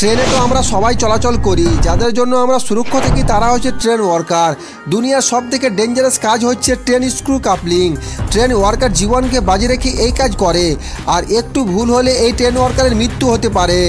ট্রেনে তো আমরা সবাই চলাচল করি, যাদের জন্য আমরা সুরক্ষা থাকি তারা হচ্ছে ট্রেন ওয়ার্কার। দুনিয়ার সব থেকে ডেঞ্জারাস কাজ হচ্ছে train screw coupling train worker জীবনকে বাজি রেখে এই কাজ করে, আর একটু ভুল হলে এই ট্রেন ওয়ার্কারের মৃত্যু হতে পারে।